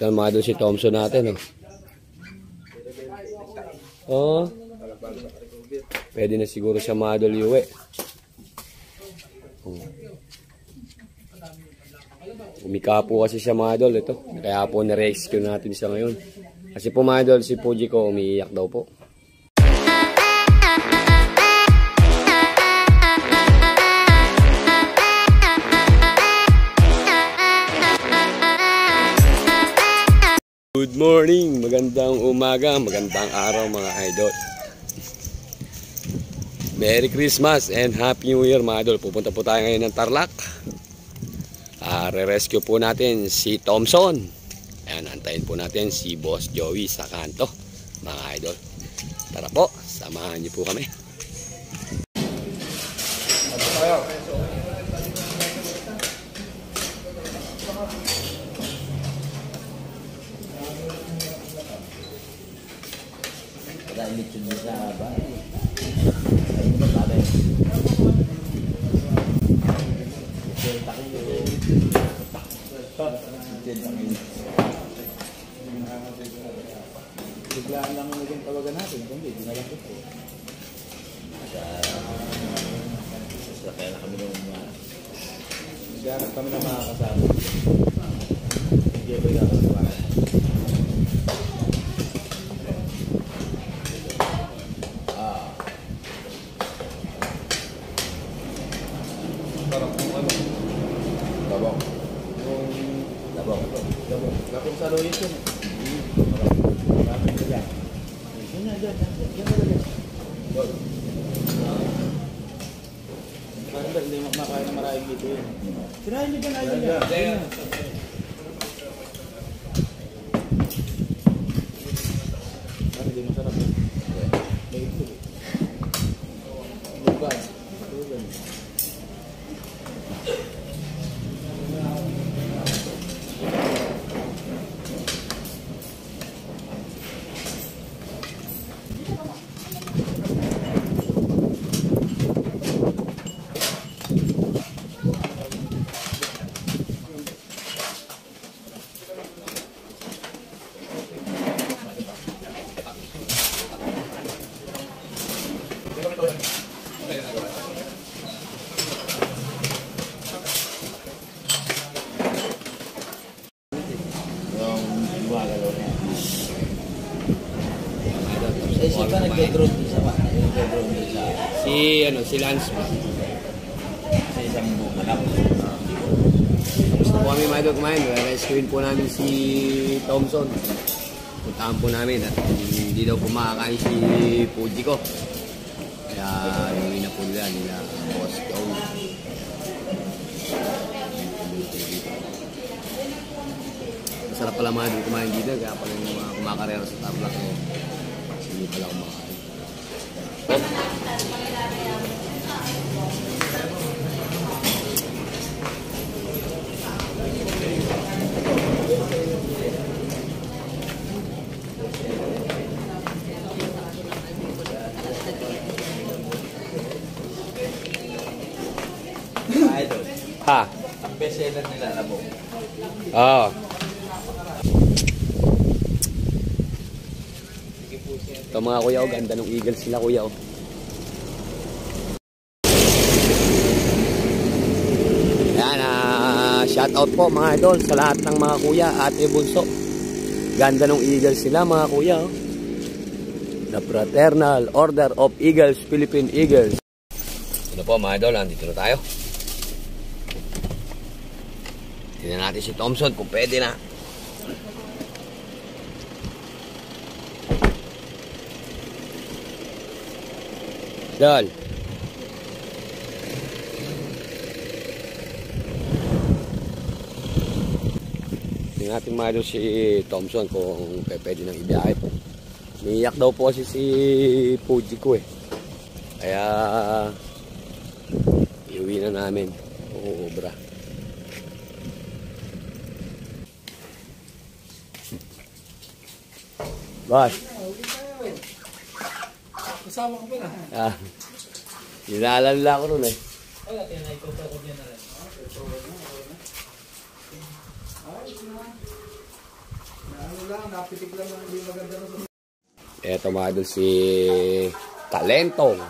Idol si Thompson natin. Oh. Oh. Pwede na siguro siya mga idol iuwi. Oh. Umika po kasi siya mga idol ito. Kaya po na-rescue natin siya ngayon. Kasi po mga idol, si Fuji ko umiiyak daw po. Morning, magandang umaga, magandang araw mga idol. Merry Christmas and Happy New Year mga idol. Pupunta po tayo ngayon ng Tarlac. Uh, re-rescue po natin si Thompson. Ayan, antayin po natin si Boss Joey sa kanto mga idol. Tara po, samahan niyo po kami. Dahil yun sa bahay. Ay, ito ba tayo? Kwenta ko yun. Kwenta ko yun. Biglaan lang ang naging tawagan natin, kundi di na lang ito. Sa... Kaya na kami nung kami ng mga kasama. Hindi ba yung kasama? Ah, Dabong. Yung labang ito. dabong. Dabong sa yun. Bakit ka dyan? Yan na, dyan, dyan, dyan, dyan, dyan. Doon. Parang hindi makakain ng maraming dito yun. Sirahin niyo ba na yun? Yan. Parang hindi masarap yun. May itlog eh. Lugan. Lugan. Yung gumagalaw niya. Siya pa nag-drone din sa bata. Nag-drone din sa... Si ano, si Lance. Sa isang bumanap. Tapos na po kami mga kumain. Rescuein po namin si Thompson. Puntahan po namin at hindi daw po makakain si Fuji ko. Kaya inuwi na po nila nila Boss Joey. Masarap pala mga idol kumain dito. Kaya pala yung mga kumakarera sa Tarlac. Eh. Hindi pala kumakain. Idol. Ha? Ang best seller nila, labong. Oo. Ito mga kuya, oh, ganda ng eagles sila kuya. Oh. Yan, ah, shout out po mga idol sa lahat ng mga kuya at ibunso. Ganda ng eagles sila mga kuya. Oh. The Fraternal Order of Eagles, Philippine Eagles. Ano po mga idol, andito na tayo. Tingnan natin si Thompson kung pwede na. Dal. Tingnan natin mga si Thompson kung pwede nang ibiyahe. Umiiyak daw po kasi si Fuji ko eh. Kaya iuwi na namin. Oo, bra. Boss. Kasama ko ba na? Ah. Inaalala ko nun eh. Wala, tinay-tuto ko din na rin. Eto mga idol si Kalentong.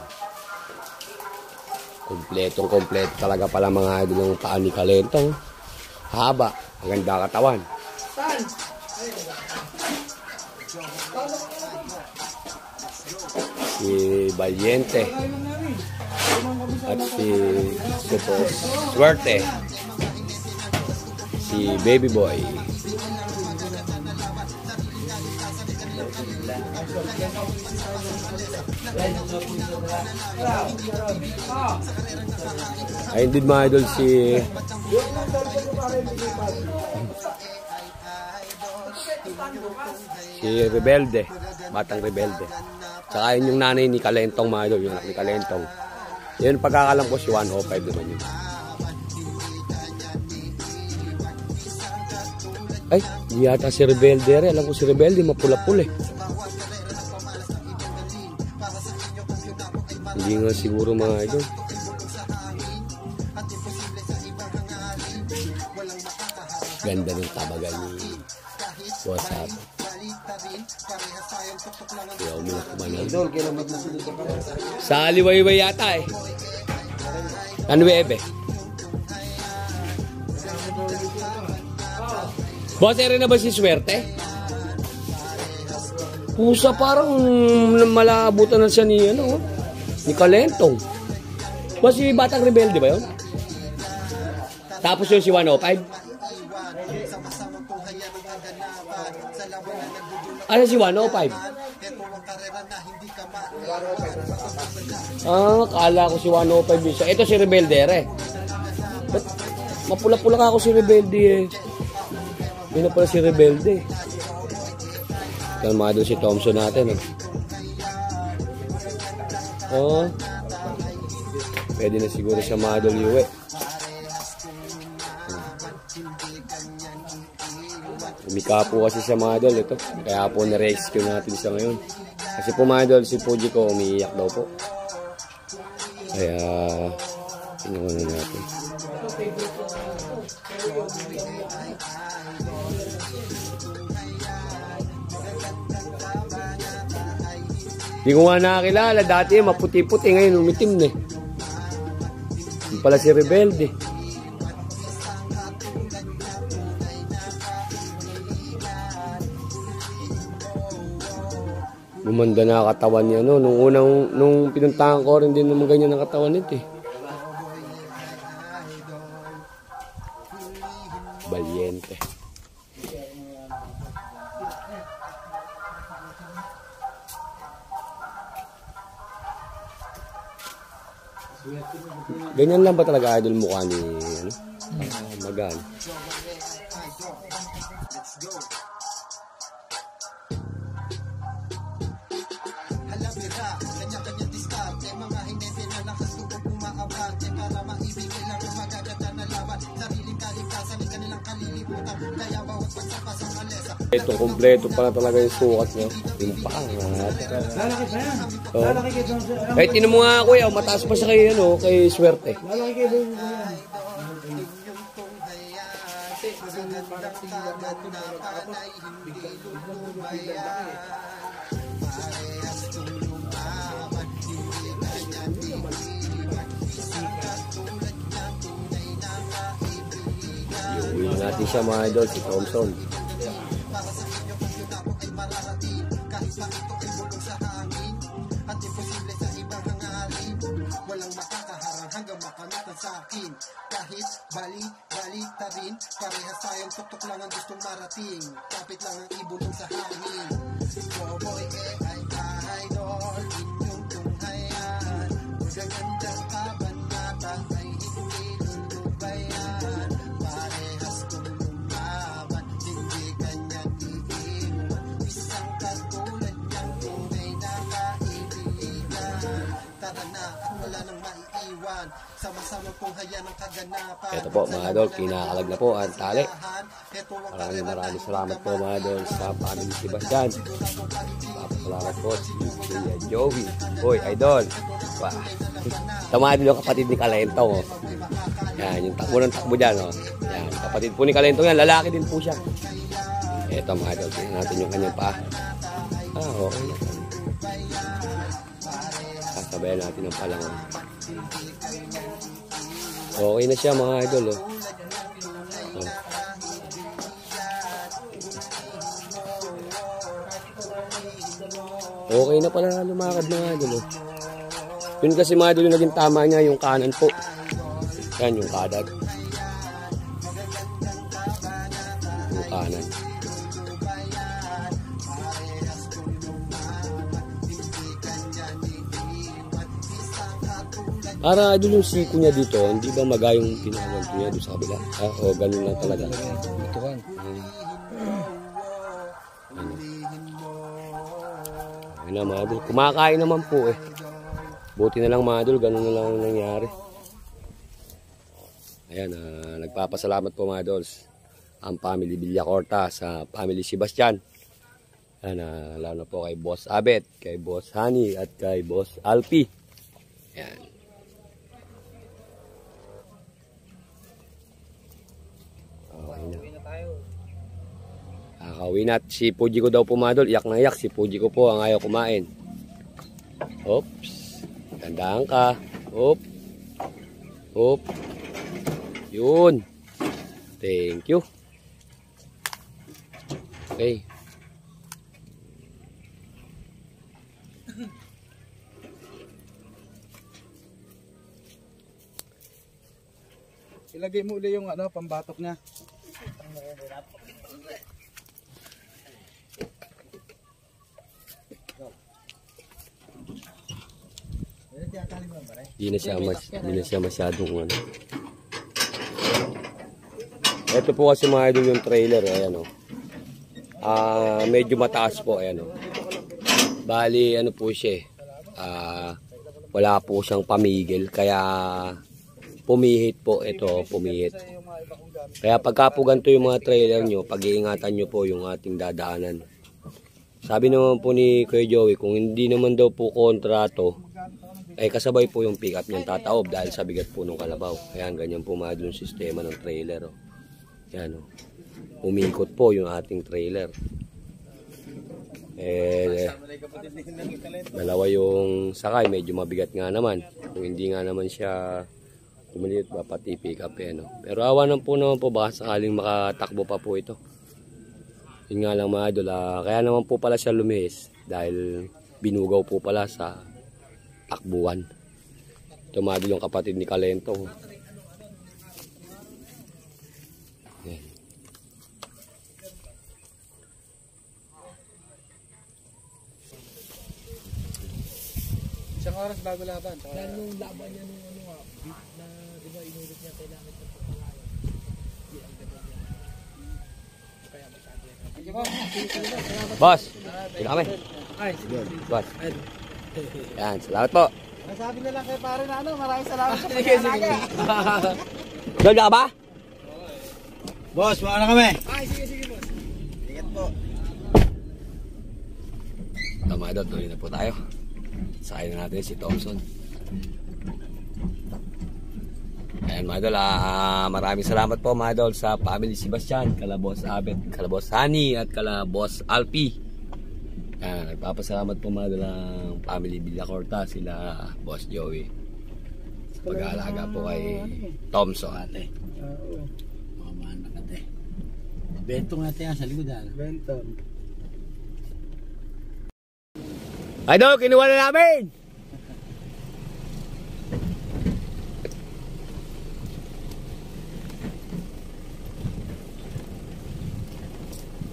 Kompletong kompleto talaga pala mga idol ng paa ni Kalentong. Haba, maganda katawan. Si Valiente. At si Super Suerte. Si Baby Boy. Ayun din mga idol si si Rebelde, batang Rebelde. Tsaka yun yung nanay ni Kalentong mga idol, yung anak ni Kalentong. Yun pagkakalam ko si 105 naman yun. Ay, di yata si Rebelde rin. Alam ko si Rebelde, mapula-pula eh. Hindi nga siguro mga idol. Ganda ng tabagan ni WhatsApp. Kaya umiyak ko man lang. Idol, kailan ka pa? Sa liwayway yata eh. Ano ebe? Boss, ere na ba si Swerte? Pusa parang malabutan na siya ni ano, ni Kalentong. Boss, si Batang Rebelde ba yun? Tapos yung si 105? Ano si 105? Ah, kala ko si 105 isa. Ito si Rebelde eh. Ba't mapula-pula ka ako si Rebelde eh. Yun na pala si Rebelde. Kalmado si Thompson natin eh. Oh. Pwede na siguro siya model uwi. Umika po kasi siya model ito. Kaya po na-rescue natin siya ngayon. Kasi po model si Fuji ko umiiyak daw po. Kaya tingnan na natin. Hindi ko nga nakakilala. Dati maputi-puti. Ngayon umitim na eh. Yung pala si Rebelde. Gumanda na katawan niya, no? Nung unang, nung pinuntahan ko rin din naman ganyan ang katawan nito, eh. Valiente. Ganyan lang ba talaga idol mukha ni ano? Ah, Magan. Ito, kompleto pala talaga yung sukat niya. Yung pangat. Lalaki pa yan. Oh. Lalaki kay Don. Kahit tinan mo nga kuya, mataas pa siya kay, ano, kay Swerte. Lalaki kay Don. yan. Iuwi natin siya mga idol, si Thompson. Walang makakaharang hanggang makamit sa akin. Kahit bali-bali ta rin Parehas tayong tuktok lang ang gustong marating. Kapit lang ang ibulong sa hangin. Cowboy eh na at wala nang maiiwan Sama-sama kong haya ng kaganapan Ito po mga idol, kinakalag na po ang tali. Ito Maraming maraming salamat po mga idol sa family ni Sebastian. Salamat po si Joey. Boy, idol. Pa. Ito mga idol yung kapatid ni Kalentong. Oh. Yan, yung takbo ng takbo dyan. Oh. Yan, kapatid po ni Kalentong yan. Lalaki din po siya. Eto mga idol, tingnan natin yung kanyang paa. Ah, okay na. Sasabayan natin ang palangon. Okay na siya mga idol. Oh. Oh. Okay na pala lumakad mga idol. Oh. Yun kasi mga idol yung naging tama niya, yung kanan po. Yan yung kadag. Para idol yung siko niya dito, hindi ba magayong pinaganto niya doon sa kabila? Ah, o ganun lang talaga. Ito kan. Ano? Ayun na mga idol. Kumakain naman po eh. Buti na lang mga idol, ganun na lang ang nangyari. Ayan, ah, nagpapasalamat po mga idols. Ang family Villacorta sa family Sebastian. Ayan, ah, lalo na po kay Boss Abet, kay Boss Hani at kay Boss Alpi. Ayan. Kakauwi na. at Si Puji ko daw pumadol. Iyak na iyak. Si Puji ko po ang ayaw kumain. Oops. Tandaan ka. Oop. Oop. Yun. Thank you. Okay. Ilagay mo uli yung ano, pambatok niya. Di na siya, mas, di na siya masyadong ano. Ito po kasi mga idol yung trailer. Ayan o. Ah, medyo mataas po. Ayan o. Bali, ano po siya eh. Ah, wala po siyang pamigil. Kaya pumihit po. Ito, pumihit. Kaya pagka po ganito yung mga trailer nyo, pag-iingatan nyo po yung ating dadaanan. Sabi naman po ni Kuya Joey, kung hindi naman daw po kontrato, ay kasabay po yung pickup niyang tataob dahil sa bigat po ng kalabaw. Kaya ganyan po mga yung sistema ng trailer. Oh. Yan oh. Umikot po yung ating trailer. Eh, dalawa yung sakay, medyo mabigat nga naman. Kung hindi nga naman siya kumaliit ba pati pick up eh, no? Pero awa ng po naman po baka sakaling makatakbo pa po ito. Yun nga lang mga idol, ah, kaya naman po pala siya lumihis dahil binugaw po pala sa takbuhan. Tumado yung kapatid ni Kalento. Ayan. Isang oras bago laban. Yan yung laban niya nung ano nga, beat na di ba inulit niya kailangan sa pagkakaya. Di ang ganda niya. Kaya masyado yan. Boss, sila kami. Ay, sige. Boss. Yan, salamat po. Nasabi na lang kay pare na ano, maraming salamat sa Sige, sige. Doon ka ba? Boss, mauna kami. Ay, sige, sige boss. Ingat po. Mga idol, tuloy na po tayo. Sakay na natin si Thompson. Ayan mga idol, ah, maraming salamat po mga idol sa family Sebastian, kala Boss Abet, kala Boss Hani at kala Boss Alpi. Ayan, nagpapasalamat po mga idol ang family Villacorta, sila Boss Joey. Sa pag-aalaga po kay Thompson. Ate. Oo. Mama na kate. Bento nga tayo sa likod ah. Benton. Idol, kinuha na namin!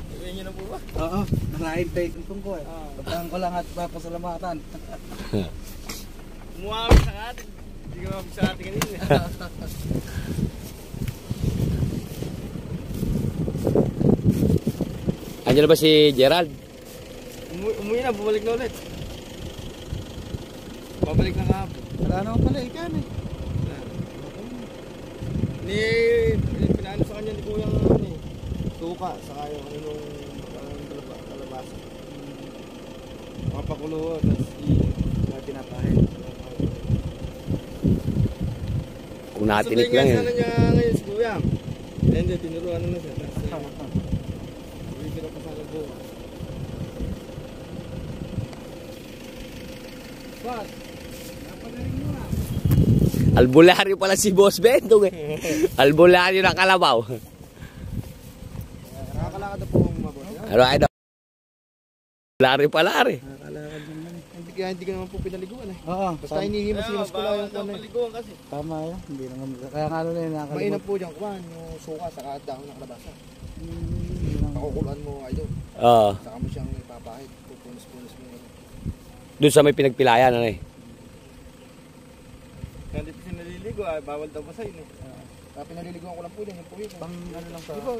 Sabihin niyo na po ba? Oo, nakahintay itong ko eh. Tapahan ko lang at papasalamatan. Umuwi sa atin. Hindi ka mabig sa atin kanina. Andiyan na ba si Gerald? Umuwi, umuwi na, bumalik na ulit. Babalik na kahapon. Wala naman pala ikan eh. Ni, ni pinaano sa kanya ni Kuya ng ano eh. Tuka, saka yung ano nung ang kalaba, kalabasa. Mapakulo, tapos tinapahin. Kung natinik lang yan. Sana niya ngayon si Kuya. Eh, Hindi, tinuruan na na siya. Tapos, uh, uwi sila Boss, napagaling mo. Albularyo pala si Boss Bentong eh. Albularyo ng Kalabaw. Nakakalakad na po ang maboss. Ano Albularyo pala rin. Nakakalakad naman. Hindi, kaya hindi ka naman po pinaliguan eh. Oo. Basta hinihimas-himas ko lang yung kuwan eh. Tama yun. Hindi naman. Kaya nga ano na yun. Mainam po dyan kuwan, yung suka sa dahon ng kalabasa. Pakukuluan mo idol. Oo. Saka mo siyang ipapahid. Pupunis-punis mo. yun. Doon sa may pinagpilayan ano eh. Kaya dito siya naliligo. Ay, bawal daw basa yun eh. Kaya pinaliliguan ko lang po din yung puwit. Pang ano lang sa... Di ba?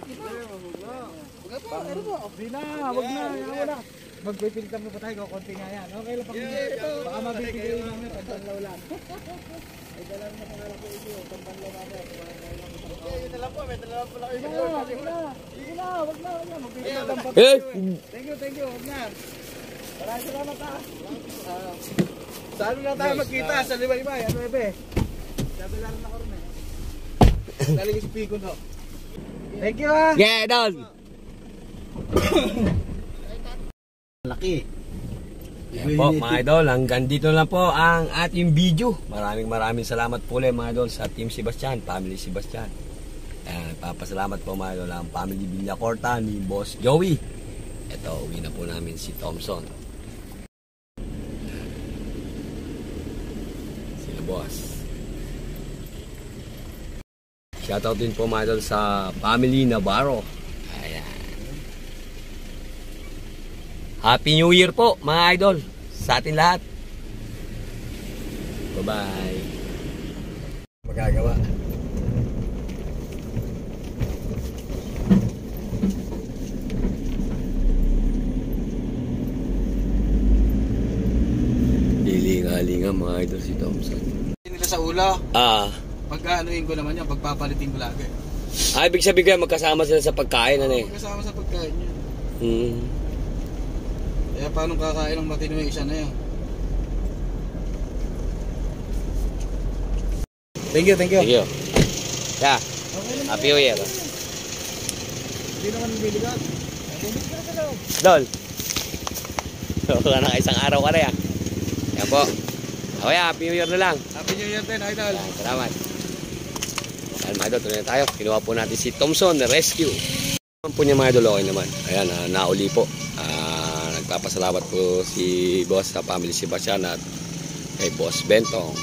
Di ba? Di ba? Wag pa, ano? Hindi na. Wag na. Yawa na. Magpipilitan mo pa tayo. Konti nga yan. Okay lang pag Baka mabibigay yung mga pagpanlaw lang. Ay, dala na pangalan ko ito. Pagpanlaw namin. Yun na lang po. May dala lang pala kayo. Sige na. Sige na. Sige na. Wag na. Wag na. Magbibigay lang pa. Eh! Thank you, thank you. Wag na. Maraming salamat ha. Ah, Sa ano lang tayo magkita? Sa liba-ibay. Ano ebe? Sabi lang na ko rin eh. Dali ko si Pico no. Thank you ha. Yeah, doon! Laki. Yan po mga idol, hanggang dito lang po ang ating video. Maraming maraming salamat po ulit mga idol sa Team Sebastian, Family Sebastian. Ayan, papasalamat po mga idol ang Family Villacorta ni Boss Joey. Ito, uwi na po namin si Thompson. Sila boss. Shoutout din po mga idol sa Family Navarro. Ayan. Happy New Year po mga idol sa atin lahat. Bye-bye. Magagawa. Lilinga-linga mga idol si Thompson. nila sa ulo. Ah, Pag anuin ko naman yan, pagpapalitin ko lagi. ah ibig sabihin ko magkasama sila sa pagkain ano eh. Kasama sa pagkain niya. Hmm. Kaya paano kakain ng matino yung isa na yan? Thank you, thank you. Thank you. Yeah. Happy New Year. Hindi naman nililigad. Dol. Wala na isang araw ka na yan. Yan po. Okay, Happy New Year na lang. Happy New Year din, idol. Yan, salamat. Ayan mga idol, tuloy na tayo. Kinuha po natin si Thompson, the rescue. Naman po niya mga idol, okay naman. Ayan, ah, nauli po. Nagpapasalamat po si Boss sa family si Bastian at kay Boss Bentong.